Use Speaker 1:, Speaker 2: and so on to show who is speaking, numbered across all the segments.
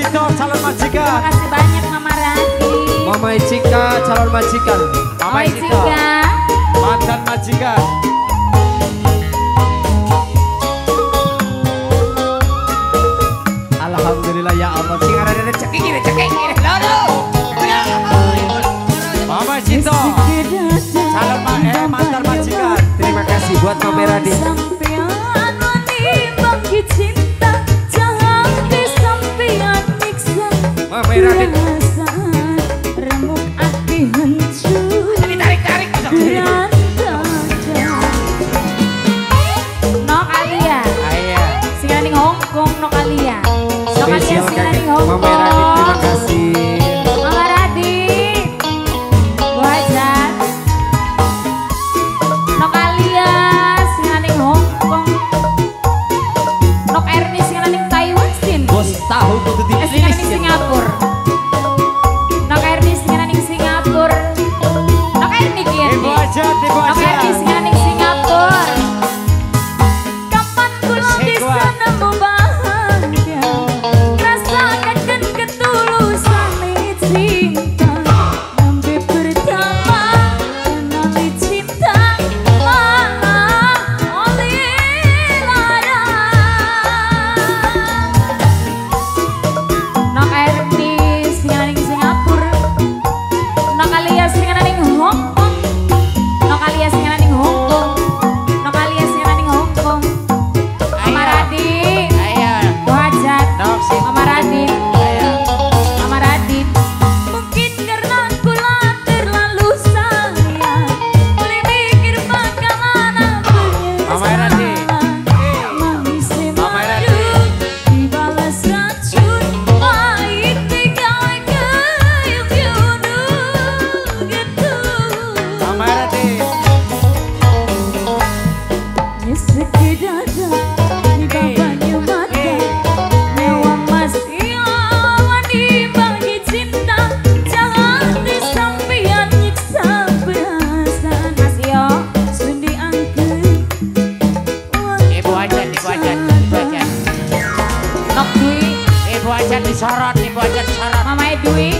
Speaker 1: Sito calon majikan. Terima kasih banyak Mama Rati.
Speaker 2: Mama Icika calon majikan.
Speaker 3: Mama Ichika, Icika. Mantan majikan.
Speaker 2: Alhamdulillah ya Allah.
Speaker 1: nih Kiki. Ibu
Speaker 3: aja, ibu aja. Di
Speaker 1: Singapura. aja ibu aja ibu aja nok duit
Speaker 3: ibu aja disorot ibu aja disorot
Speaker 1: mamae duit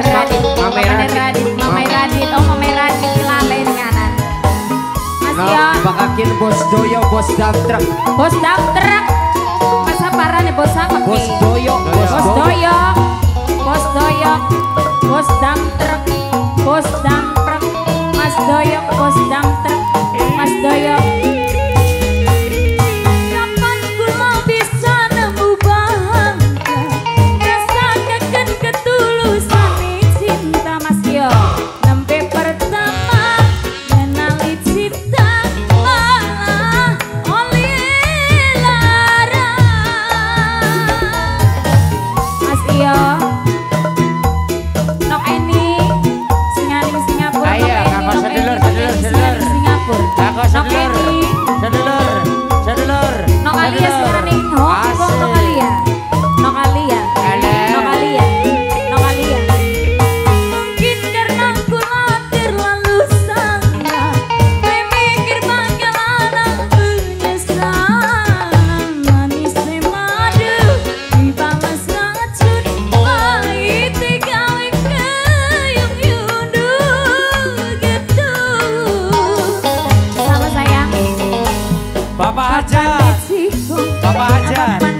Speaker 2: Radit Radit. Radit. Mame Mamai
Speaker 1: Radit. Mamai Radit, oh Mamai Radit. Mas Nah, yo,
Speaker 2: bakakin bos doyo bos dump truck
Speaker 1: bos dump truck. Mas aparan ya bos apa? Bos
Speaker 2: doyo,
Speaker 1: Mungkin karena terlalu Memikir bagaimana penyesalan Manis madu dibalas racun Pahit digawe keyung yundu gitu. Sama sayang
Speaker 3: Bapak Hajat. Bapak.